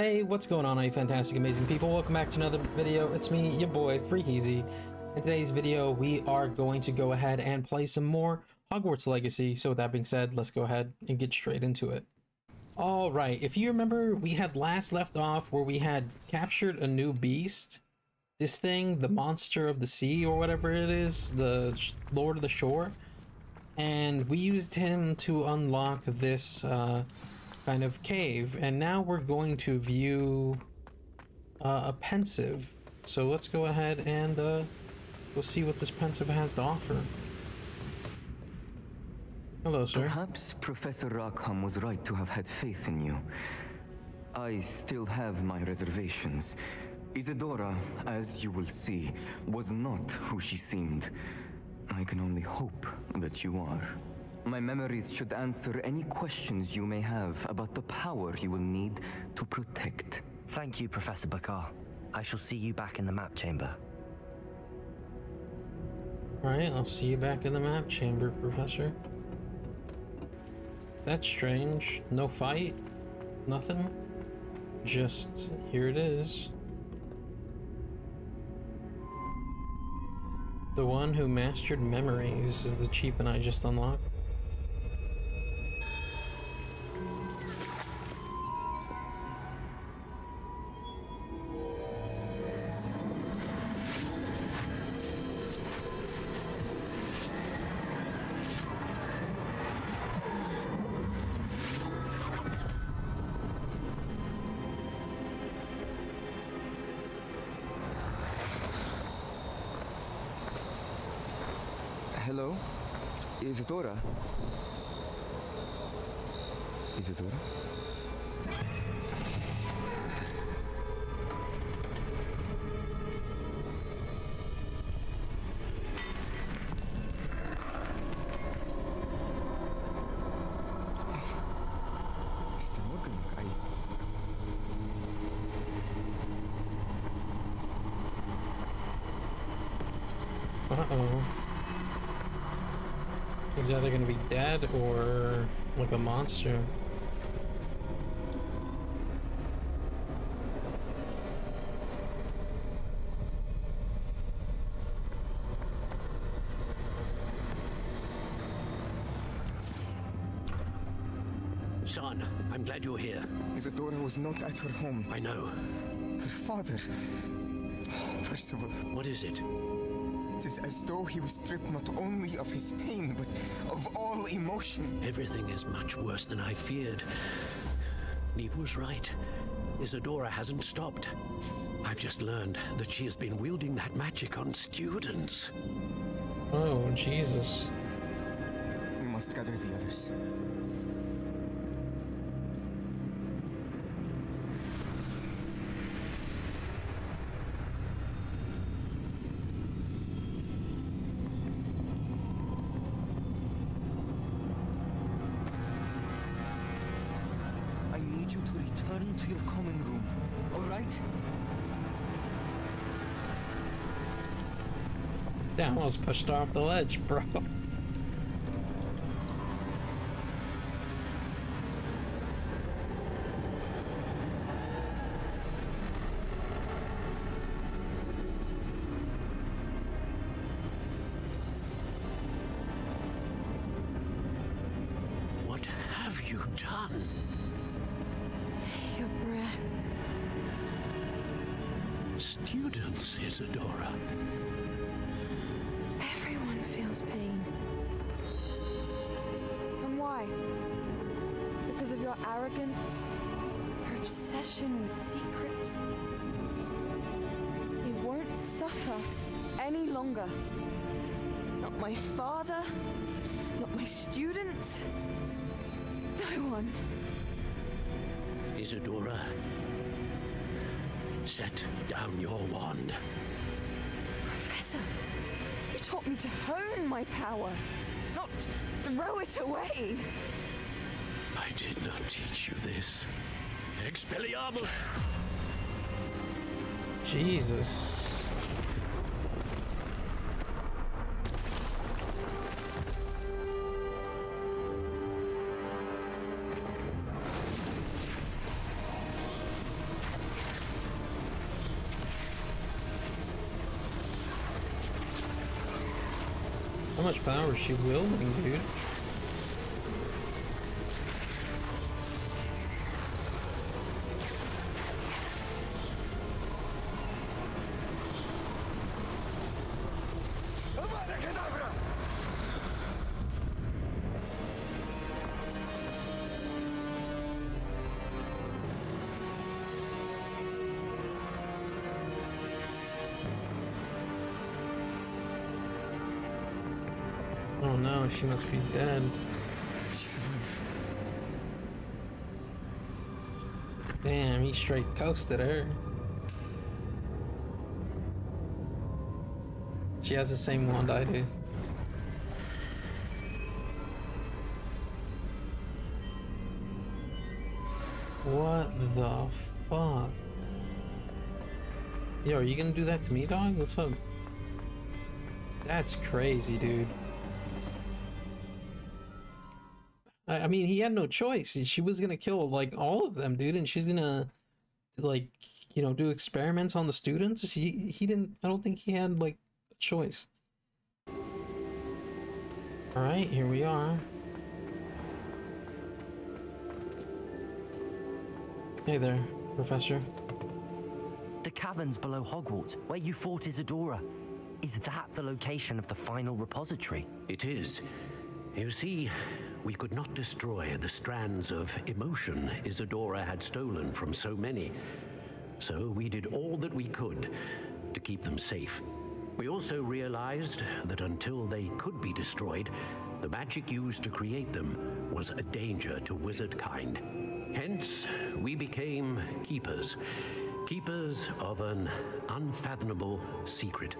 Hey, what's going on, you fantastic, amazing people? Welcome back to another video. It's me, your boy, Freakeasy. In today's video, we are going to go ahead and play some more Hogwarts Legacy. So with that being said, let's go ahead and get straight into it. All right, if you remember, we had last left off where we had captured a new beast. This thing, the monster of the sea or whatever it is, the Lord of the Shore. And we used him to unlock this uh, kind of cave. And now we're going to view uh, a pensieve. So let's go ahead and uh, go see what this pensieve has to offer. Hello, sir. Perhaps Professor Rackham was right to have had faith in you. I still have my reservations. Isidora, as you will see, was not who she seemed. I can only hope that you are. My memories should answer any questions you may have about the power you will need to protect. Thank you, Professor Bakar. I shall see you back in the map chamber. Alright, I'll see you back in the map chamber, Professor. That's strange. No fight? Nothing? Just, here it is. The one who mastered memories is the cheap and I just unlocked. Hello? Is it Dora? Is it Mr. He's either gonna be dead or like a monster. Son, I'm glad you're here. Isidora was not at her home. I know. Her father... Percival, What is it? It is as though he was stripped not only of his pain, but of all emotion. Everything is much worse than I feared. Niamh was right. Isidora hasn't stopped. I've just learned that she has been wielding that magic on students. Oh, Jesus. We must gather the others. Almost pushed off the ledge, bro. What have you done? Take a breath. Students, Isidora. Pain. And why? Because of your arrogance? Your obsession with secrets? You won't suffer any longer. Not my father, not my students, no one. Isidora. Set down your wand. Professor, you taught me to hone my power, not throw it away. I did not teach you this. Expelliarmus! Jesus. Power she wielding, dude? Oh no, she must be dead. Damn, he straight toasted her. She has the same wand I do. What the fuck? Yo, are you gonna do that to me, dog? What's up? That's crazy, dude. I, I mean, he had no choice. She was gonna kill like all of them, dude, and she's gonna like you know do experiments on the students. He he didn't. I don't think he had like a choice. All right, here we are. Hey there, Professor. The caverns below Hogwarts, where you fought Isidora. Is that the location of the final repository? It is. You see, we could not destroy the strands of emotion Isidora had stolen from so many. So we did all that we could to keep them safe. We also realized that until they could be destroyed, the magic used to create them was a danger to wizard kind. Hence, we became keepers. Keepers of an unfathomable secret.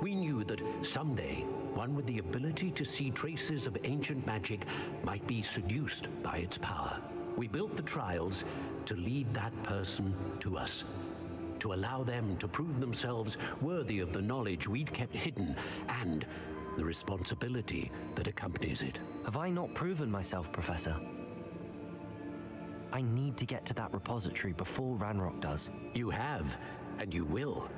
We knew that someday one with the ability to see traces of ancient magic might be seduced by its power. We built the trials to lead that person to us, to allow them to prove themselves worthy of the knowledge we'd kept hidden and the responsibility that accompanies it. Have I not proven myself, Professor? I need to get to that repository before Ranrock does. You have, and you will.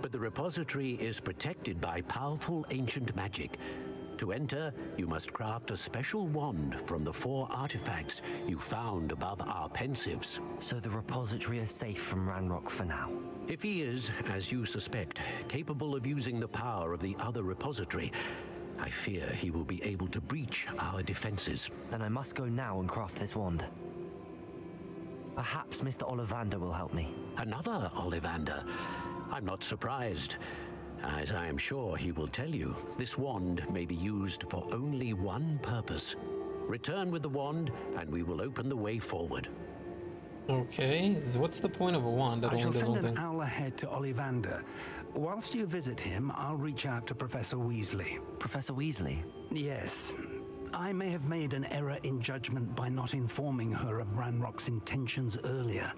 But the repository is protected by powerful ancient magic. To enter, you must craft a special wand from the four artifacts you found above our pensieves. So the repository is safe from Ranrock for now. If he is, as you suspect, capable of using the power of the other repository, I fear he will be able to breach our defenses. Then I must go now and craft this wand. Perhaps Mr. Ollivander will help me. Another Ollivander. I'm not surprised. As I am sure he will tell you, this wand may be used for only one purpose. Return with the wand, and we will open the way forward. Okay, what's the point of a wand that I only shall does send an thing? owl ahead to Ollivander. Whilst you visit him, I'll reach out to Professor Weasley. Professor Weasley? Yes. I may have made an error in judgment by not informing her of Ranrock's intentions earlier.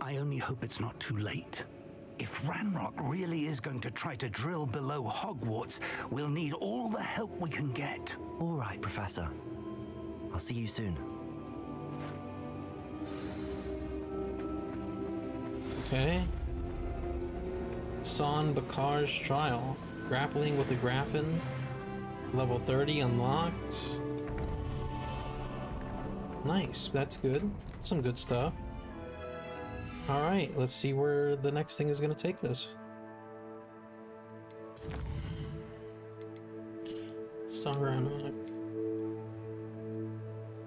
I only hope it's not too late. If Ranrock really is going to try to drill below Hogwarts, we'll need all the help we can get. All right, Professor. I'll see you soon. Okay. San Bakar's trial. Grappling with the Graphorn. Level 30 unlocked. Nice, that's good. Some good stuff. Alright, let's see where the next thing is going to take us.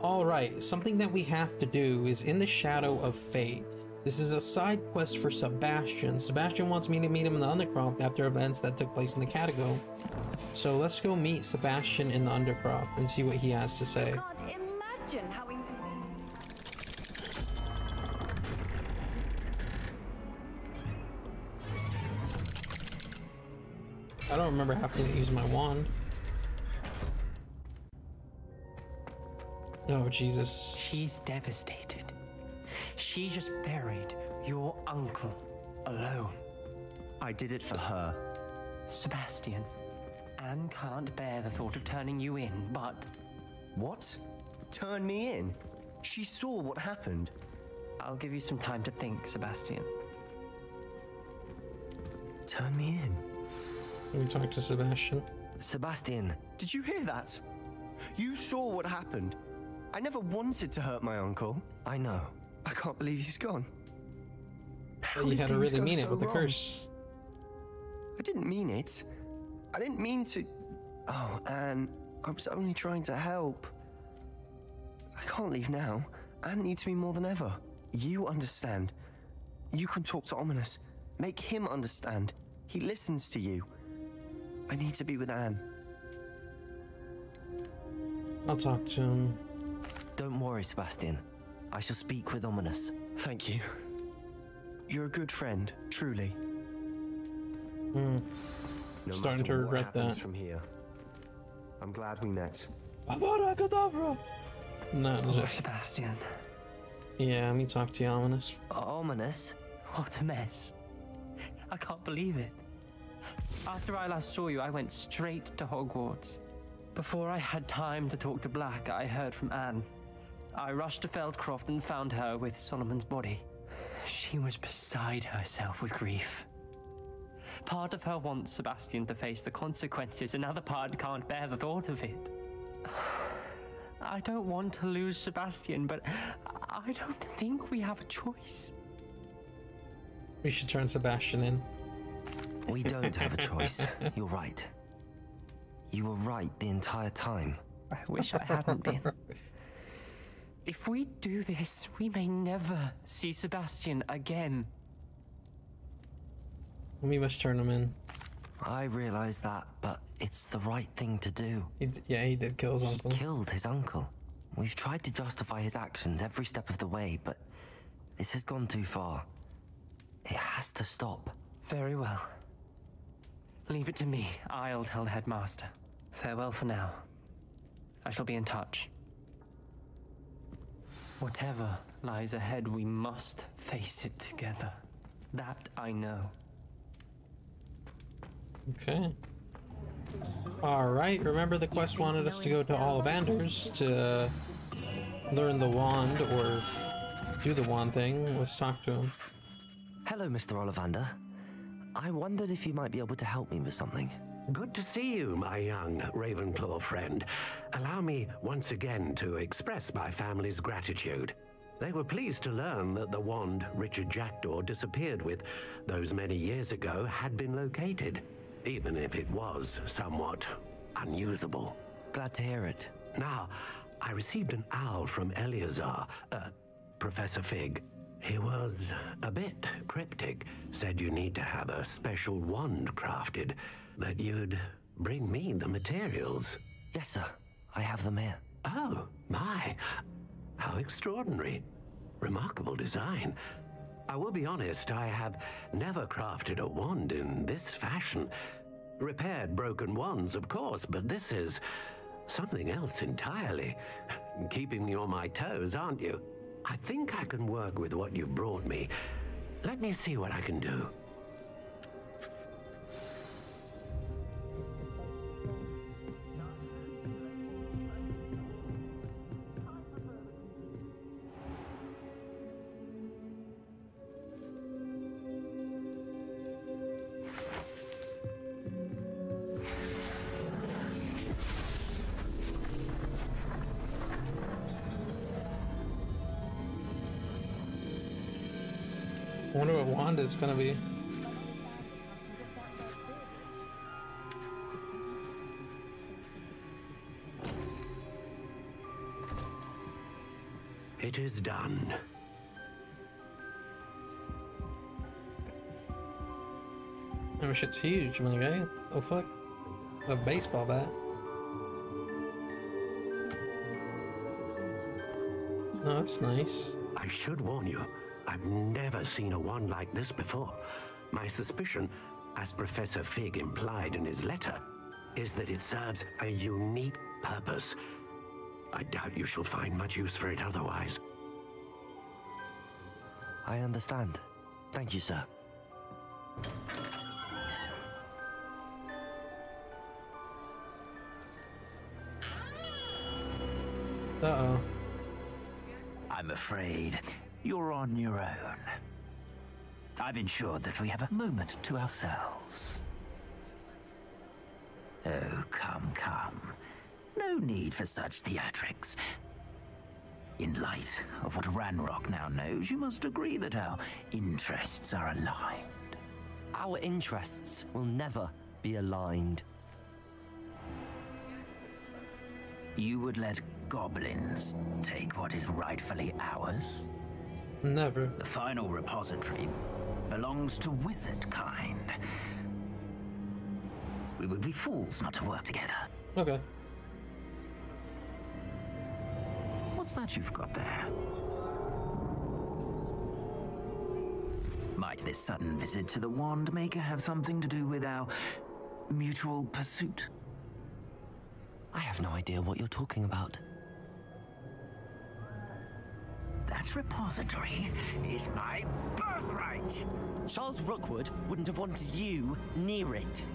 Alright, something that we have to do is in the Shadow of Fate. This is a side quest for Sebastian. Sebastian wants me to meet him in the Undercroft after events that took place in the Catacomb. So let's go meet Sebastian in the Undercroft and see what he has to say. Can't imagine how I don't remember having to use my wand. Oh, Jesus. She's devastated. She just buried your uncle alone. I did it for her. Sebastian, Anne can't bear the thought of turning you in, but What? Turn me in? She saw what happened. I'll give you some time to think, Sebastian. Turn me in. Let me talk to Sebastian. Sebastian, Did you hear that? You saw what happened. I never wanted to hurt my uncle. I know. I can't believe he's gone. How you had to really mean so it with the wrong? curse. I didn't mean it. I didn't mean to. Oh, Anne, I was only trying to help. I can't leave now. Anne needs me more than ever. You understand. You can talk to Ominis. Make him understand. He listens to you. I need to be with Anne. I'll talk to him. Don't worry, Sebastian. I shall speak with Ominis. Thank you. You're a good friend, truly. Hmm. No Starting to what regret happens that. from here. I'm glad we met. Avada Kedavra! No, Oh, just, Sebastian. yeah, let me talk to you, Ominis. Ominis? What a mess. I can't believe it. After I last saw you, I went straight to Hogwarts. Before I had time to talk to Black, I heard from Anne. I rushed to Feldcroft and found her with Solomon's body. She was beside herself with grief. Part of her wants Sebastian to face the consequences, another part can't bear the thought of it. I don't want to lose Sebastian, but I don't think we have a choice. We should turn Sebastian in. We don't have a choice. You're right. You were right the entire time. I wish I hadn't been. If we do this, we may never see Sebastian again. We must turn him in. I realize that, but it's the right thing to do. He d- yeah, he did kill his He uncle. killed his uncle. We've tried to justify his actions every step of the way, but this has gone too far. It has to stop. Very well. Leave it to me. I'll tell the headmaster. Farewell for now. I shall be in touch. Whatever lies ahead, we must face it together. That I know. Okay. Alright, remember the quest wanted us to go to Ollivanders to uh, learn the wand or do the wand thing. Let's talk to him. Hello, Mr. Ollivander. I wondered if you might be able to help me with something. Good to see you, my young Ravenclaw friend. Allow me once again to express my family's gratitude. They were pleased to learn that the wand Richard Jackdaw disappeared with those many years ago had been located, even if it was somewhat unusable. Glad to hear it. Now, I received an owl from Eleazar, uh, Professor Fig. He was a bit cryptic, said you need to have a special wand crafted, that you'd bring me the materials. Yes, sir. I have them here. Oh, my. How extraordinary. Remarkable design. I will be honest, I have never crafted a wand in this fashion. Repaired broken wands, of course, but this is something else entirely. Keeping me on my toes, aren't you? I think I can work with what you've brought me. Let me see what I can do. I wonder what wand it's gonna be. It is done. Oh, I mean, shit's huge. I'm like, hey, oh fuck. A baseball bat. No, that's nice. I should warn you, I've never seen a wand like this before. My suspicion, as Professor Fig implied in his letter, is that it serves a unique purpose. I doubt you shall find much use for it otherwise. I understand. Thank you, sir. Uh oh. I'm afraid you're on your own. I've ensured that we have a moment to ourselves. Oh, come, come. No need for such theatrics. In light of what Ranrock now knows, you must agree that our interests are aligned. Our interests will never be aligned. You would let goblins take what is rightfully ours? Never. The final repository belongs to wizard kind. We would be fools not to work together. Okay. What's that you've got there? Might this sudden visit to the Wand Maker have something to do with our mutual pursuit? I have no idea what you're talking about. That repository is my birthright! Charles Rookwood wouldn't have wanted you near it.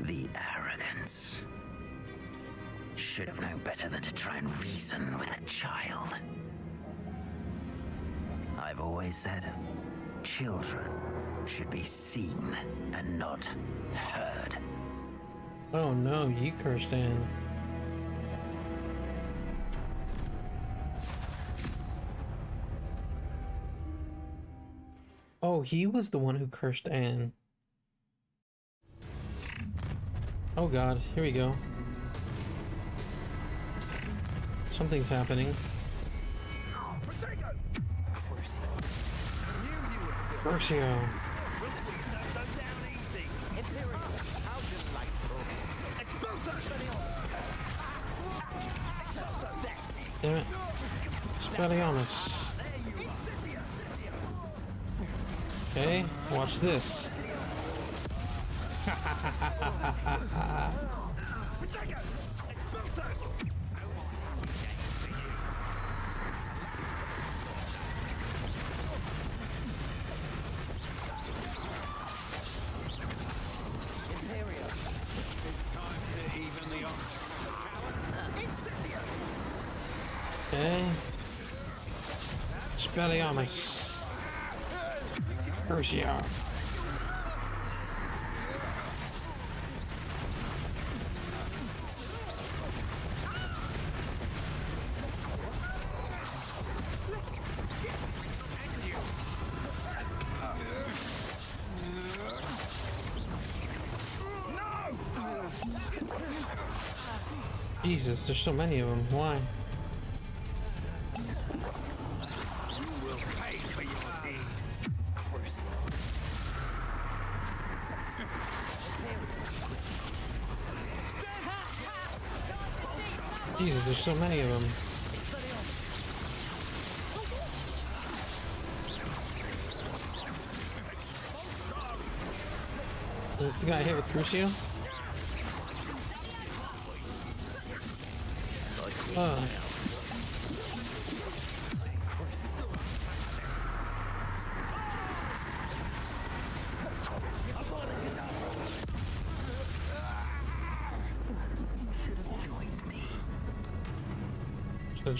The arrogance. Should have known better than to try and reason with a child. I've always said, children should be seen and not heard. Oh no, you cursed Anne. Oh, he was the one who cursed Anne. Oh god, here we go. Something's happening. Crucio. Damn it. Expelliarmus. Okay, watch this. Okay. Expelliarmus. Jesus, there's so many of them. Why? So many of them. Is this the guy hit with Crucio? Oh.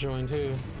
Joined who?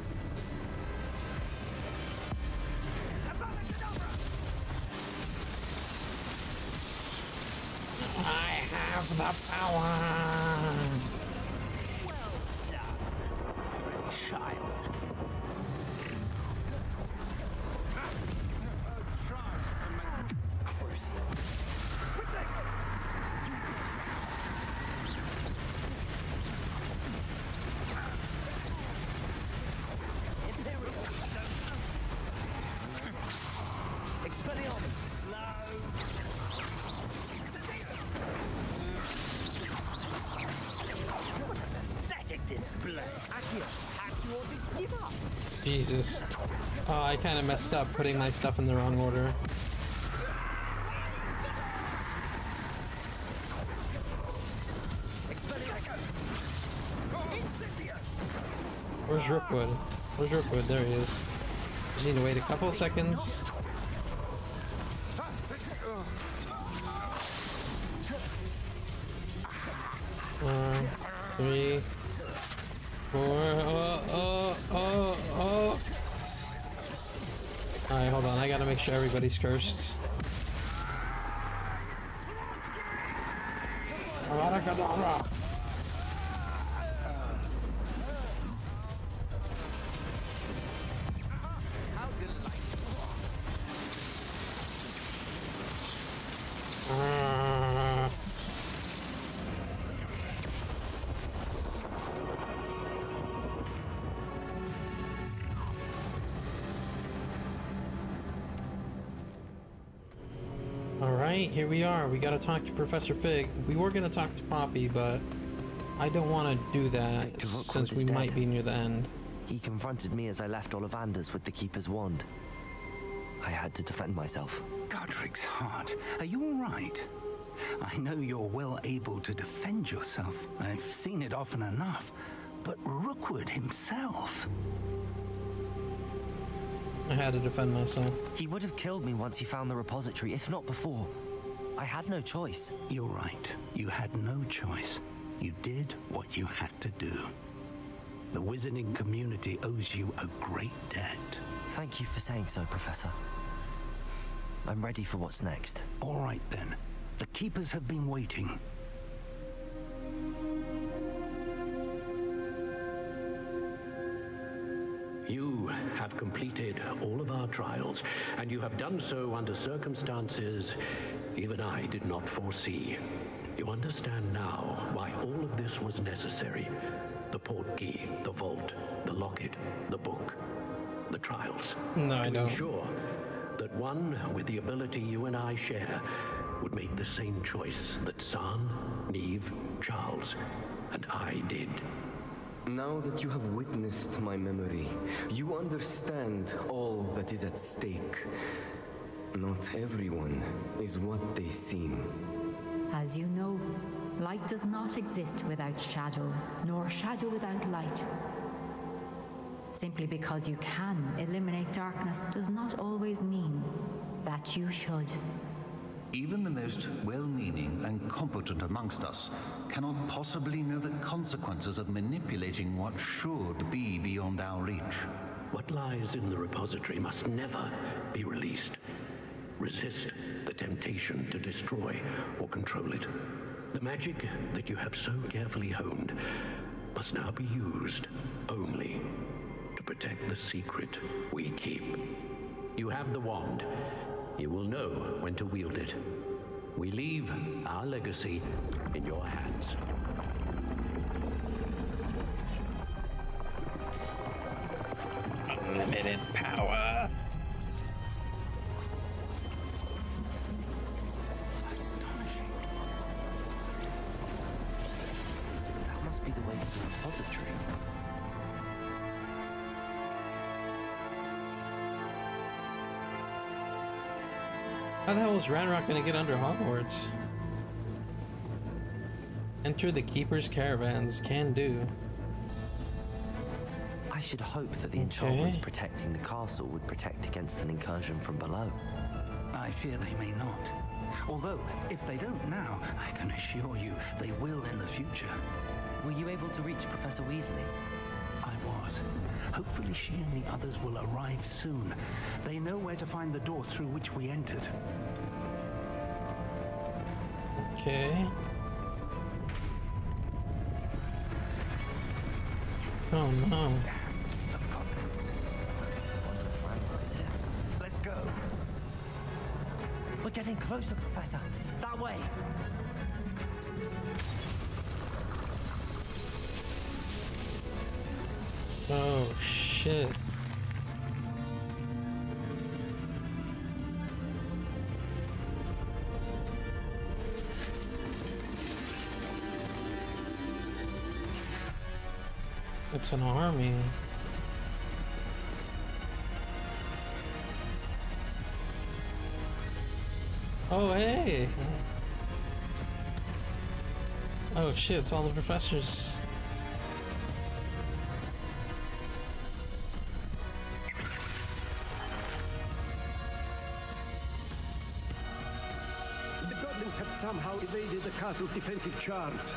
Jesus. Oh, I kind of messed up putting my stuff in the wrong order. Where's Rookwood? Where's Rookwood? There he is. Just need to wait a couple seconds. Everybody's cursed. Here we are. We gotta talk to Professor Fig. We were gonna talk to Poppy, but I don't want to do that since we is might be near the end. He confronted me as I left Ollivander's with the Keeper's wand. I had to defend myself. Godric's heart. Are you all right? I know you're well able to defend yourself. I've seen it often enough. But Rookwood himself. I had to defend myself. He would have killed me once he found the repository, if not before. I had no choice. You're right. You had no choice. You did what you had to do. The wizarding community owes you a great debt. Thank you for saying so, Professor. I'm ready for what's next. All right then. The keepers have been waiting. You have completed all of our trials, and you have done so under circumstances even I did not foresee. You understand now why all of this was necessary. The port key, the vault, the locket, the book, the trials. No, I to don't. ensure that one with the ability you and I share would make the same choice that San, Niamh, Charles, and I did. Now that you have witnessed my memory, you understand all that is at stake. Not everyone is what they seem. As you know, light does not exist without shadow, nor shadow without light. Simply because you can eliminate darkness does not always mean that you should. Even the most well-meaning and competent amongst us cannot possibly know the consequences of manipulating what should be beyond our reach. What lies in the repository must never be released. Resist the temptation to destroy or control it. The magic that you have so carefully honed must now be used only to protect the secret we keep. You have the wand. You will know when to wield it. We leave our legacy in your hands. Unlimited power. How the hell is Ranrock gonna get under Hogwarts? Enter the Keeper's caravans. Can do. I should hope that the enchantments Okay. protecting the castle would protect against an incursion from below. I fear they may not. Although, if they don't now, I can assure you they will in the future. Were you able to reach Professor Weasley? Hopefully she and the others will arrive soon. They know where to find the door through which we entered. Okay. Oh no. I wonder if Ranrock is here. Let's go. We're getting closer, Professor. That way. Oh shit. It's an army. Oh hey. Oh shit, it's all the professors. The have somehow evaded the castle's defensive charms.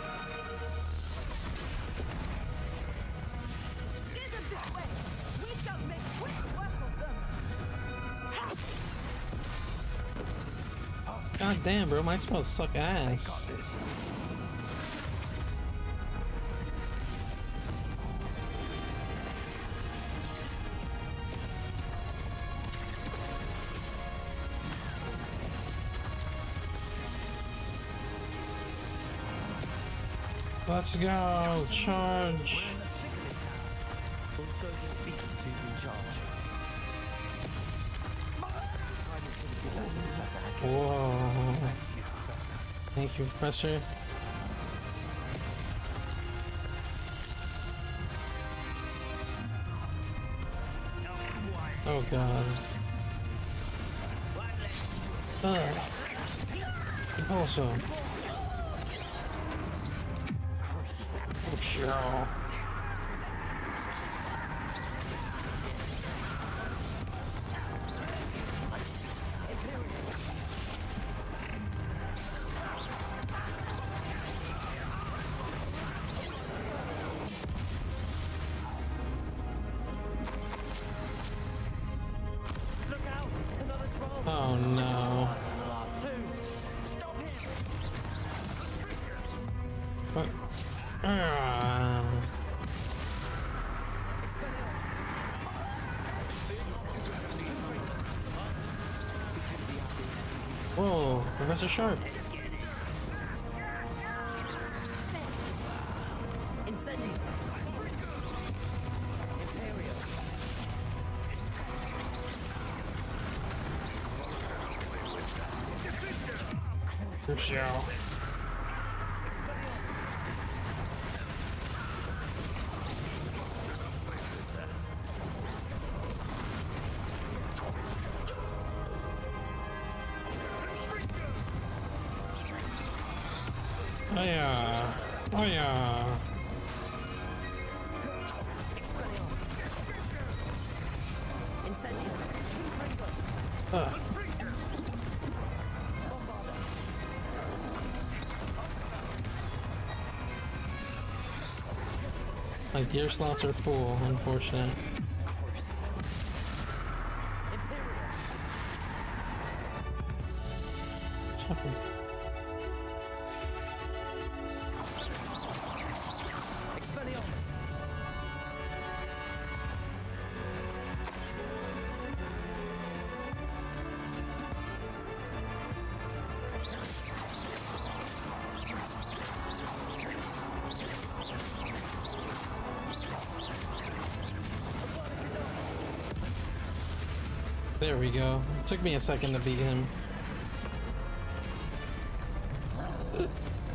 Steer them this way. We shall make quick work of them. God damn, bro, my spells suck ass. Let's go! Charge! Whoa. Thank you, Professor. Oh god. Ah. Ugh. Also. Oh, Whoa, Professor Sharp. Crucial. Gear slots are full, unfortunate. There we go. It took me a second to beat him.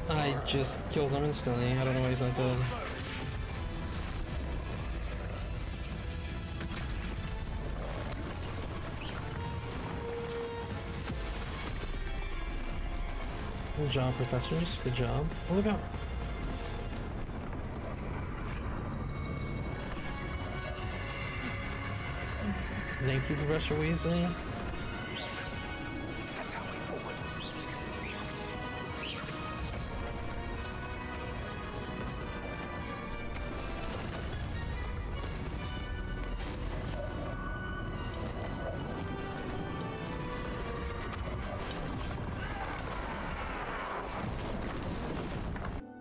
I just killed him instantly. I don't know why he's not dead. Good job, professors. Good job. Look out. Thank you, Professor Weasley.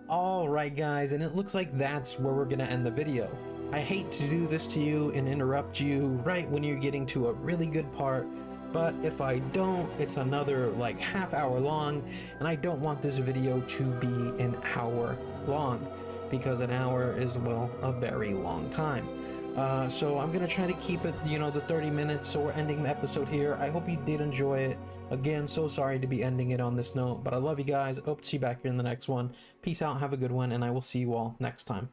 Alright guys, and it looks like that's where we're gonna end the video. I hate to do this to you and interrupt you right when you're getting to a really good part, but if I don't, it's another like half hour long, and I don't want this video to be an hour long, because an hour is, well, a very long time. Uh, so I'm gonna try to keep it, you know, the 30 minutes, so we're ending the episode here. I hope you did enjoy it. Again, so sorry to be ending it on this note, but I love you guys. Hope to see you back here in the next one. Peace out, have a good one, and I will see you all next time.